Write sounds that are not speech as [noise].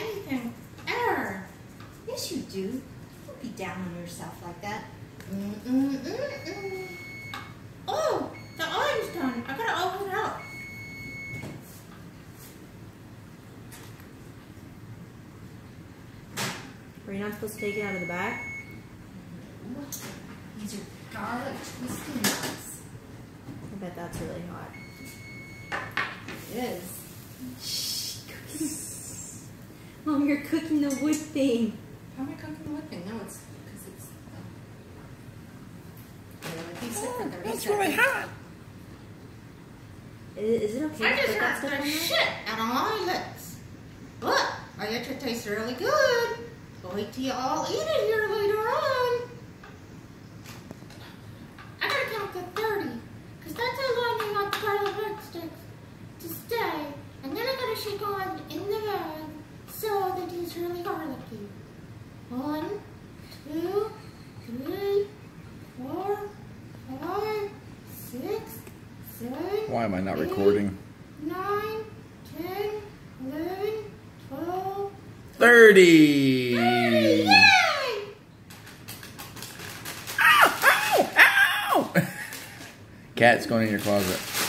anything. Error. Yes, you do. Don't be down on yourself like that. Mm -mm -mm oh, the iron's done. I gotta open it up. Are you not supposed to take it out of the back? These are garlic twisty nuts. I bet that's really hot. It is. Mom, you're cooking the wood thing. How am I cooking the wood thing? No, it's because it's. Uh, yeah, he said for 30 That's seconds. really hot. Is, is it okay I to just put that hurt stuff the shit out of my lips. But I bet you it tastes really good. Wait till you all eat it here later on. I gotta count to 30. Because that's how long you want the garlic breadsticks to stay. And then I gotta shake on in the bag Why am I not recording? Nine, ten, eleven, twelve, 30! thirty. Yay! Ow! Ow! Ow! [laughs] Cat's going in your closet.